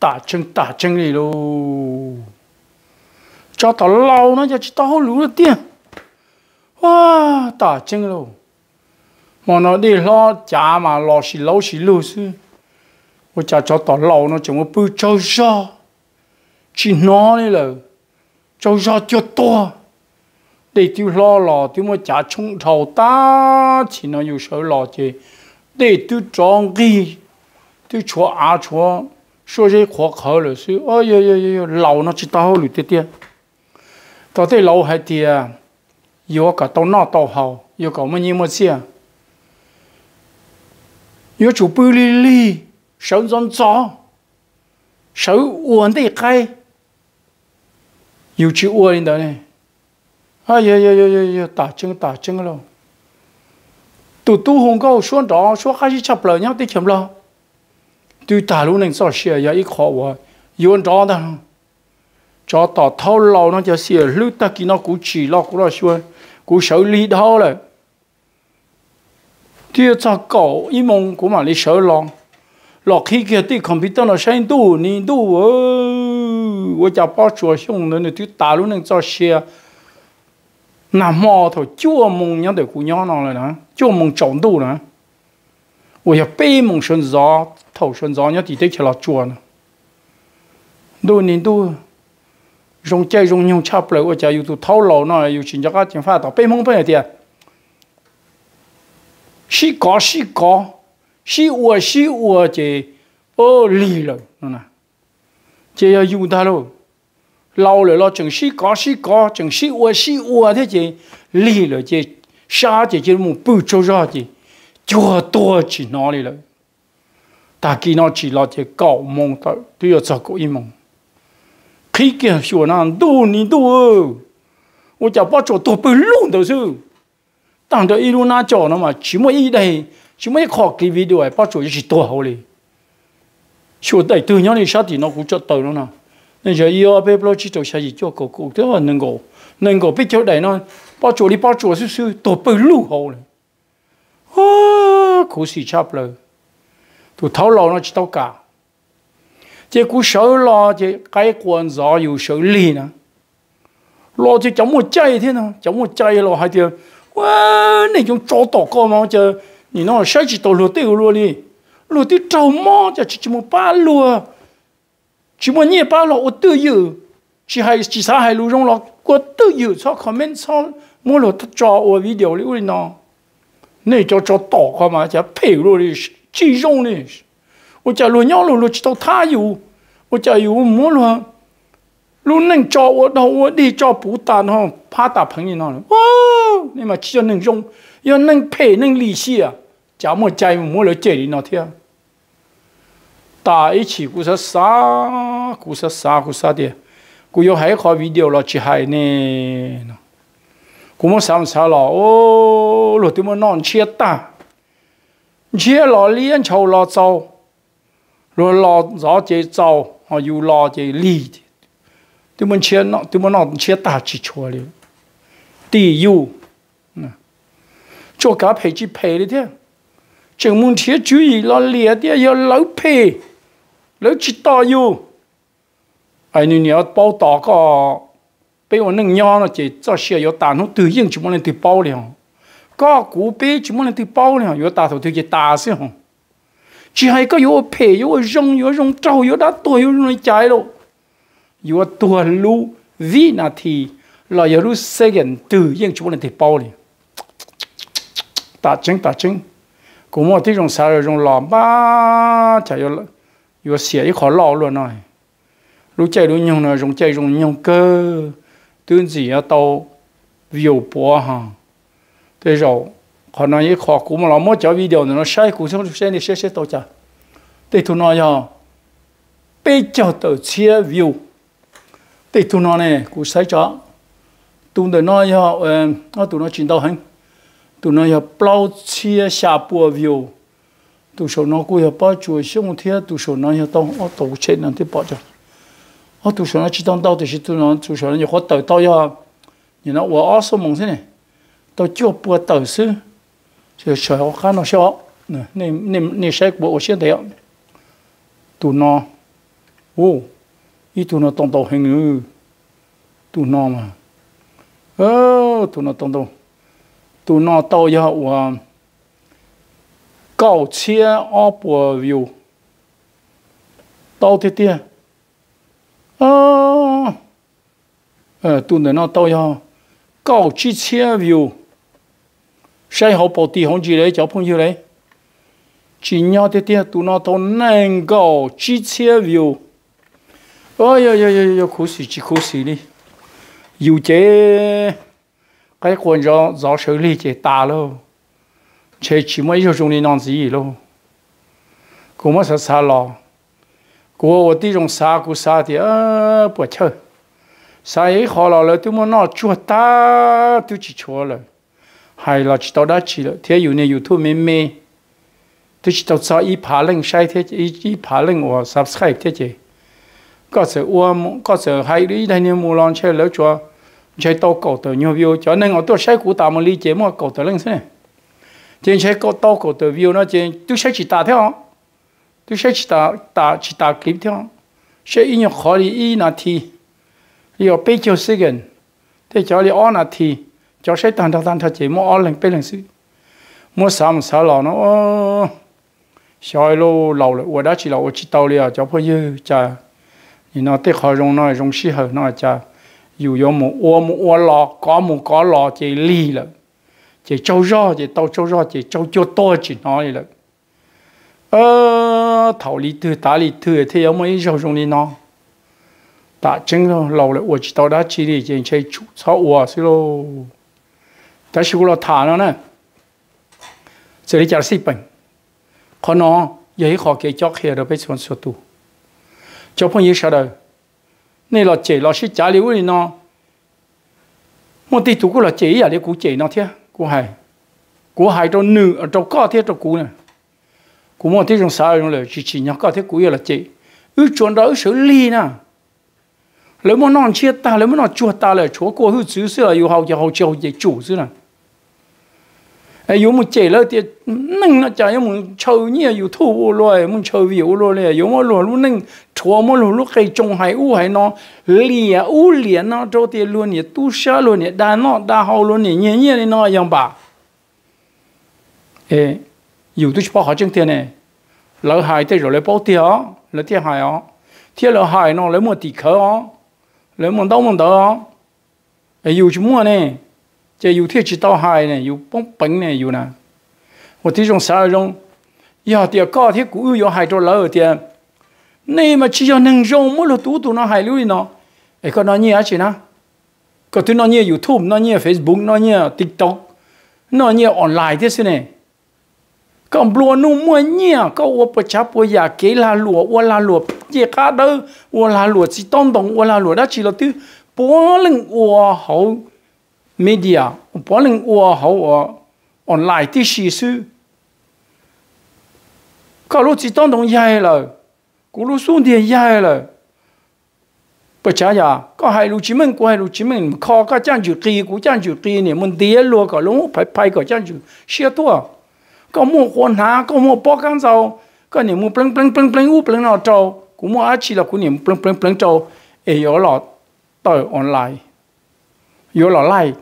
打针打针里喽，叫到老那就去到路了店，哇，打针喽，嘛那里老家嘛老是老是老是，我家叫到老那怎么不招杀，去哪里了？招杀就多。để tiêu lo lò tiêu mà trả chung thầu ta chỉ nó yêu sợ lò chứ để tiêu tròn gì tiêu chúa à chúa Số gì khó khăn rồi sư ôi yo yo yo lâu nó chỉ tao lụt tiệt tiệt tao thấy lâu hay tiệt yêu cả tao nọ tao hậu yêu cả mấy nhiêu mà xia yêu chủ bự li li sống dân chó sống uốn đi cái yêu chịu uốn đó này à yo yo yo yo yo tả chân tả chân lo tụ tu hùng câu xuống đó xuống khai chập lời nhau đi chậm lo tuy tả lúc này sao xia ya ít khó quá yêu đó đó cho tỏ thâu lâu nó cho xia lúc ta kia nó cũng chỉ lo cũng lo xuống cũng sợ lý đó rồi thì cho cậu ý mong của mà lý sợ lo lo khi kia thì computer nó sáng tu ni tu ơ 我家包做兄弟呢，就大陆人做些。那么头做梦人的姑娘那了呢，做梦长度呢，我要背梦身上 thầu xuân gió nhớ thì tích là chùa nè đu nín đu rong chơi rong nhung chắp lại ở chợ yêu tụ thâu lầu nó yêu chuyện cho các chuyện pha tao bên mông bên tiệt xí có xí có xí ua xí ua chị ô lì rồi nó nè chị yêu yêu ta luôn lâu rồi lo chừng xí có xí có chừng xí ua xí ua thế chị lì rồi chị xa chị chỉ một bự cho ra chị chùa tua chỉ nó đi rồi 大家那去了这搞梦的都要照顾一梦，可以给说那多你多，我就把做多不弄的时候，当着一路那叫了嘛，起码一代，起码一考给 video 把做就是多好嘞，说对对，让你啥地那估做到了呢？nên giờ yêu bé lo chỉ cho sai cho cổ cổ thế là nâng cổ nâng cổ biết chỗ này nó bao chỗ đi bao chỗ sư sư tổ bự lù hồ này à cố sĩ chắp lời tu tháo lò nó chỉ tao cả chỉ cú sợ lo chỉ cái quần gió dù sợ lì nè lo chỉ chống một chay thế nè chống một chay lo hai tiếng quá này chúng cho tổ con mà chờ nhìn nó sẽ chỉ tổ lúa tiêu luôn đi lúa tiêu trâu mò chỉ chỉ một ba lúa chỉ một nhẹ ba bao lọ tự yêu chỉ hay chỉ sao hay lưu rong lọ có tự yêu cho comment cho mua lọ cho ở video lưu đi nó này cho cho tỏ con mà chả phê luôn đi chi rong nè ô chả lo nhau lo lo chỉ tao tha yêu ô chả yêu muốn lo lo nâng cho ô đâu ô đi cho bù tàn ho phá tà phẳng như nó ô nên mà chỉ cho nâng rong yêu nâng phê nâng lì xì à chả một chạy muốn lo chơi đi nó thế ta ấy chỉ cú sa sa cú sa sa cú sa đi cú yêu hay khó video lo chỉ hay nè cú muốn sao sao lo ô lo tụi mình non chia ta chia lo liên chầu lo châu rồi lo gió chế châu họ dù lo chế li tôi muốn chia nó tôi muốn nó chia ta chỉ chùa liền tỷ dụ cho cả phải chỉ phải đi thế chừng muốn chia chú ý lo liền thì giờ lâu phải lâu chỉ to dụ ai nu nhớ bao tỏ có bây giờ nâng nhau nó chỉ cho xe yếu tàn nó tự nhiên chỉ muốn lên từ bao liền có cụ bê chỉ muốn lên từ bao này yếu ta thầu thì chỉ ta xí hông chỉ hay có yếu phê yếu rong yếu rong trâu yếu đã tuổi yếu rong trái đâu. Yếu tuổi lu vi na thì, là yếu lu dựng từ yên chỉ muốn lên từ bao này ta chứng ta chứng cũng một tí rong sao rong lò ba, chả yếu yếu xỉa yếu khó lò luôn rồi. Lúc chạy lúc nhung rồi rong chạy rong nhung cơ. Tương gì ở tàu viu bó hàng thế rồi họ nói với họ cũng mà nó mất cho video này nó sai cũng xong xem đi xem xem tôi cha thì tụi nó nhờ bây giờ tôi chia view thì tụi nó này cũng sai cho tôi nó nói nhờ nó tụi nó chuyển đầu hành tôi nói nhờ bao chia xa bùa view tôi số nó cũng nhờ bao chuối xong thì tôi số nó nhờ tao ở tổ chức nên thì bỏ cho ở tụi số nó chỉ tao tao thì tôi nói tụi số nó nhờ khó tao tao nhờ nhìn nó ở ở số mong thế này tôi chưa bùa tờ sư. Chứ sợ khá nó sợ. Nên nên nên sẽ bộ sẽ thấy tụ nó ô ít tụ nó tông tàu hình như tụ nó mà. Ơ tụ nó tông tàu tụ nó tàu giờ họ à, cầu chia ở bùa view tàu thế tia ơ ờ tụ nó tàu giờ cầu chia view sai hậu bảo tì không gì đấy cháu phong gì đấy chỉ nhau thế tia tụ nó tàu nâng cao chi chia view ôi ôi ôi ôi khổ sĩ chỉ khổ sĩ đi dù chế cái quần do gió xử lý chế ta luôn chế chỉ mới yêu trong đi non gì luôn cô mà sao sao lò, cô ở đi trong xa cô xa thì ờ bỏ chơi xa ấy họ lo là tôi muốn nó chua ta tôi chỉ chua rồi hay là chỉ tao đã chỉ là thế dụ này dụ thu mê mê. Tôi chỉ tao sao ít phá lên sai thế ít ý phá lên hoặc subscribe thế chứ. Có sự ua có sự hay đi đây nên mua lon chơi lỡ cho chơi tao cầu từ nhiều view cho nên ngồi tôi sai cũ tao một ly chế mà cầu từ lên thế trên sai cầu tao cầu từ view nó trên, tôi sai chỉ ta theo tôi sai chỉ ta ta chỉ ta clip theo sẽ ý nhiều khó đi, ý là thì liệu bây giờ second thế cho đi on là thì cho sẽ tan tan thật chỉ mua lần bên lần xí. Mua sắm sắm lò nó soi lô, lầu lại uổng đã chỉ là uổng chỉ tàu liền cho phơi như cha thì nó tiếc khỏi rong nói rong xí hở nói cha dù do một uổng một uổng lò, có một có lò chỉ li là chỉ châu rõ chỉ tàu châu rõ chỉ châu châu to chỉ nói là ờ thảo lý thư tá lý thư thì ông ấy rong rong đi nó. Đã chứng rồi, lầu lại uổng chỉ tàu đã chỉ đi chỉ chơi chú sao uổng xí lô. 但是我老谈了呢，这里讲是本，可能有一好给教学的被传说度，交朋友晓得。nên là chế là sĩ trả liệu đi nó một tí tụ cũng là chế à để cụ chế nó thế cụ hay cụ hay cho nữ ở trong có thế cho cụ này cụ một tí trong xã trong lời chỉ chỉ nhau có thế cụ là chế ư chuẩn đó ư xử lý nè lấy một non chia ta lấy một non chua ta là chỗ cô hư chữ xưa là yêu hậu cho hậu chiều để chủ xưa nè 有么借了的，能那家有么抽你有土了，么抽油了嘞，有么路路能错么路路可以种海乌海喏，连乌连喏，找的路呢都下路呢，但喏但好路呢，年年的那样吧。诶，有的是不好整的呢，老海的肉来包掉，来贴海哦，贴了海喏，来么地壳哦，来么到么到哦，诶，有什么呢？ 这有天去到海呢，有帮本呢有呢。我这种啥种，要点高铁股有海着老点，你嘛只要能用么了多多那海里呢？哎，个那你而且呢，个对那你 YouTube，那你 Facebook，那你 TikTok，那你 online 的是呢。ก็บลัวนุ่มมัวเนี่ยก็ว่าประชาปอยากเกลาหลัวว่าลาหลัวเยคาเดอว่าลาหลัวสิต้องตรงว่าลาหลัวได้ชีเราตื้อปัวลึงว่าเขา media. Bỏ lên ua hậu ở online tí xì su. cả lúc chỉ tông đồng dài là cũng lúc xuống điện dài là. Bởi chả ya có hai lúc chỉ mình, có hai lúc chỉ mình. Khó cả trang chủ kỳ cũng trang chủ kỳ này mình điện luôn cả lúc, phải phải cả trang chủ xe tua. Có mua quần hà có mua bó cán dầu có niệm mua pleng pleng pleng pleng u pleng nào trâu. Cũng mua á chi là cũng niệm pleng pleng pleng trâu. Ấy ở lọ tới online. 有老赖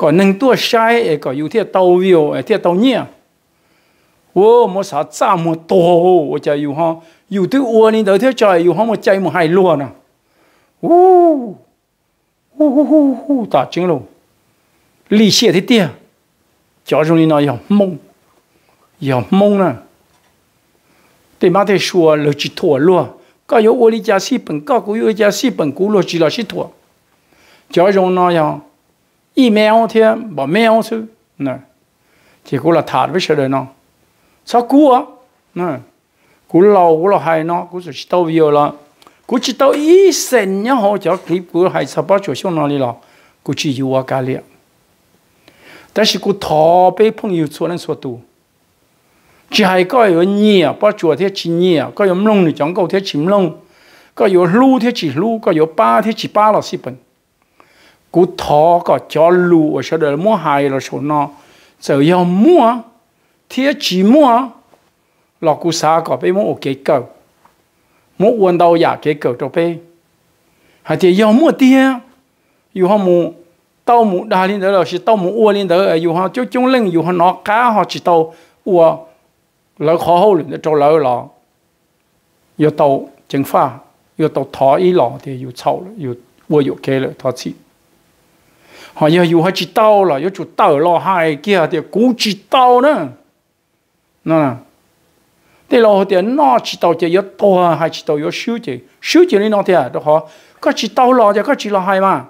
có nâng tua sai có yêu thiết tàu viu thiết tàu nhia ô, một sao cha một tổ, ô cha yêu ha yêu thứ ô nên đầu thiết trời yêu ha một chạy một hai luôn ô ô ô ô ô ta chứng luôn lì xe thế tia cho chúng nó yêu mông. Yêu mông nè thì mà thế xua lời chỉ thua luôn có yêu ô lý gia có cũng yếu gia cũng lo chỉ là sĩ thua cho chúng nó yêu 一秒天把秒出那，结果了他不晓得呢，啥股啊？那股老股老海呢？股就是到有了，股知道一生也好叫给股还十八九上哪里了？股只有我干了，但是股特别朋友做人说多。只系个有嘢，把做啲钱嘢，个有唔弄你讲个啲钱唔弄，个有路啲钱路，个有巴啲钱巴落西本。 cú thọ có cho lù ở sau đó mua hai là số nó giờ yêu mua thiết chỉ mua lọ cú xa có bị mua cái cầu. Mua quần đầu giả cái cờ cho bê. Hay thì yêu mua tiền yêu họ mua tàu mua đa lên đó là chỉ tàu mua uo lên đó yêu họ chỗ chung lên yêu họ nó cá họ chỉ tàu uo lỡ khó hậu lên cho lỡ lọ yêu tàu chính pha yêu tàu thọ ý lọ thì yêu chậu yêu uo yêu cái lỡ thọ chỉ họ yêu yêu họ chỉ tàu là yêu chủ tàu lọ hai kia thì cú chỉ tàu nữa nè thế là thì nó chỉ tàu chỉ có to hay chỉ tàu có siêu chỉ siêu chỉ nó thì đó họ có chỉ tàu lò thì có chỉ là hai mà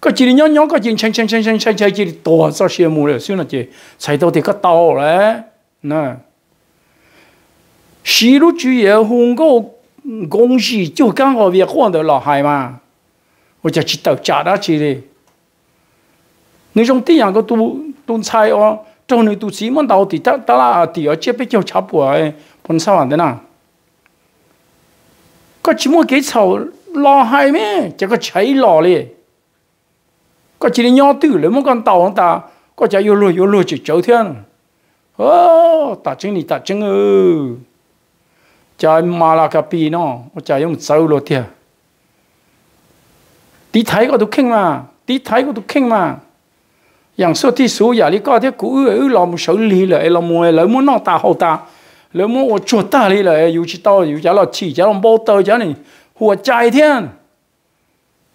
có chỉ nhỏ nhỏ có chỉ chân chân chân chân chân chân chỉ to sao xia mù rồi xíu là chỉ chạy tàu thì có tàu đấy nè xí lúc chủ yếu hùng có công sự 就刚好也换的老海嘛，我就知道假的去的。 那种这样个都都菜哦。trong này tu sĩ muốn đầu thì ta ta là thì ở chế biết cho chắp của bọn sao anh thế nào có chỉ muốn cái sầu lo hay mẹ chỉ có cháy lo liền có chỉ nhỏ tử lấy một con tàu ta có chỉ yêu lùi yêu lùi chỉ chấu thiên ơ ta chân này ta chân ư chả mà là cái pi nó chả dùng sâu lo thiệt tí thấy có được kinh mà tí thấy có được kinh mà อย่างสุดที่สูอย่าลิก็ที่กูเออเราไม่ใช่ลีเลยเรามัวเรามัวนอกตาหตาเรามัว我做大ลีเลยอยู่ที่ต่ออยู่จะเราฉีจะเราโบเตอร์จะนี่หัวใจเทียน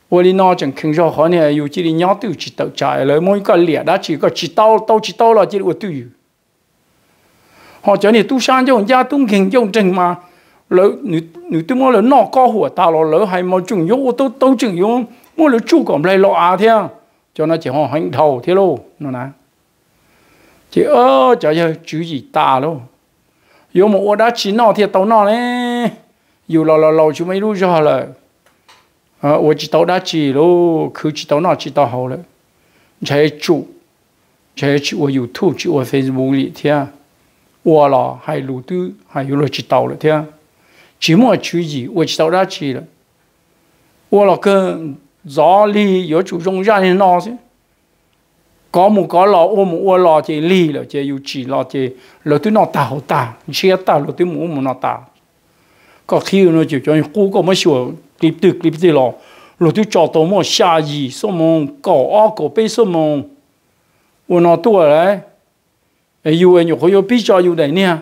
我哩那种看着好呢，有这里鸟都知道在了，每个猎的几个知道都知道了，这里我都有。họ cho nên tu sang cho gia tu kinh cho chân mà lỡ nữ nữ tu mua lỡ nọ cóหัวตาlỡ lỡ hay mà chung yếu tôi tôi chung yếu mua lỡ chu còn lại lọ à theo cho nó chỉ họ hành thầu thế lô, nó nè chỉ ơ, trời ơi chứ gì ta lô. Yếu một ô đá chín nọ thì tàu nọ đấy. Dù lò lò lò chú mấy lúc cho là ờ ô chỉ tàu đá chỉ lô cứ chỉ tàu nọ chỉ tàu hậu rồi chạy chủ chạy chủ ở youtube chỉ ở facebook lì thế ô lò hay lù tư, hay yếu lò chỉ tàu rồi thế chỉ một chứ gì ô chỉ tàu đá chỉ rồi ô lò cơ gió lì yếu chủ trong ra nên nó chứ có một có lò ô một ô lò chỉ lì là chỉ yếu chỉ lò chỉ là tôi nó tạo tạo chia tạo là tôi muốn một nó tạo có khi nó chịu cho cú có mấy sửa clip từ clip từ lò là tôi cho tôi một xa gì số mong cổ ó cổ bê số mong ô nó tua đấy yêu anh có yêu biết cho yêu đấy nè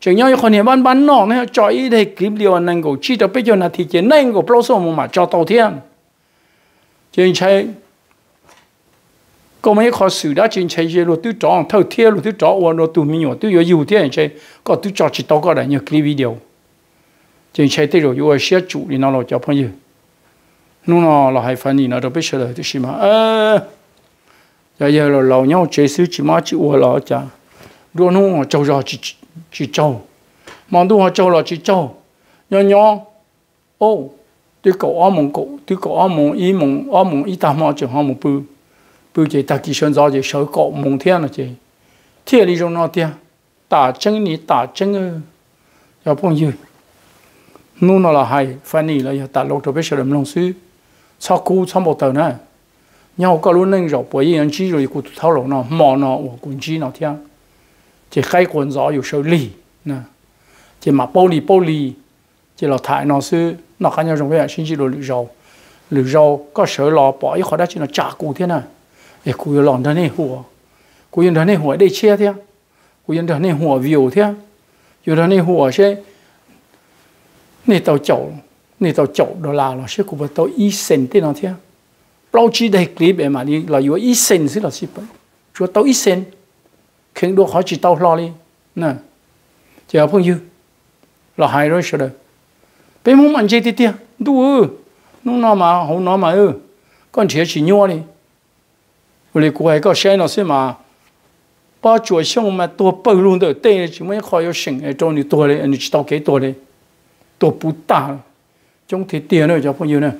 chẳng nhau con nhà ban ban nọ này cho ý thì clip điều anh ngủ chỉ cho bây giờ là thì chỉ nên ngủ bao số mà cho tàu thiên chuyện chế có mấy khó xử đã chuyện chế chế rồi tôi chọn thâu thiê rồi tôi chọn ôn rồi tôi mình rồi tôi yêu ưu tiên có tôi chọn chỉ tao có đại nhiều clip video. Chuyện chế tới rồi yêu sẽ chủ đi nó lo cho phong yêu nó nó là hai phần gì nó đâu biết sao thì mà. Ờ giờ giờ là lâu nhau, chế sư chỉ mà chỉ ôn là cha. Đua nó châu rồi chỉ chỉ châu mà tôi châu là chỉ châu nhỏ nhỏ. Ô! tôi cổ ở mông cổ tu cổ ở mong y mong ở mông y tam mao chỉ họ mông bự bự chỉ ta kỳ xuân gió chỉ sợ cổ mong thiên là chỉ thiên lý trong nó thiên ta chân ni ta chân ơ cho phong như nu nó là hay phải ni là ta lột được biết sợ lông sư sao cú, sao một tờ nè? Nhau có luôn nên rồi bởi vì chỉ rồi cụ thao lộc nó, mò nó của cũng chỉ nó thiên chỉ khai quân gió, dù sợ lì, nè. Chỉ mà bao lì bao lì chỉ là thải nó sư nó khá nhau trong cái sinh chỉ đồ lựu dầu lựu dầu có sợ lò bỏ ít khỏi đó chỉ là trả cụ thế nào để cụ yên lòng đó này hùa cụ yên đó này hùa đây chia thế cụ yên đó này hùa viều thế yên đó này hùa sẽ này tàu chậu này tàu chậu đó là nó sẽ cụ bắt tàu ý sen thế nào thế bao chi đây clip em mà đi là yếu ý sen sẽ là ship chúa tàu ý sen khiến đồ khó chỉ tàu lo đi nè chờ phong phương dư là hai rồi sao đây bé muốn ăn chơi tiệt đủ nó nó mà không nó mà ư. Con trẻ chỉ nhua đi. Vì cô ấy có xe nó xem mà. Ba chuột xong mà tôi bơi luôn được tê chỉ mới khỏi có sinh ở trong này tôi đấy anh chỉ tao cái tôi đấy tua bút ta trong thì tiền nữa, cho bao nhiêu nữa?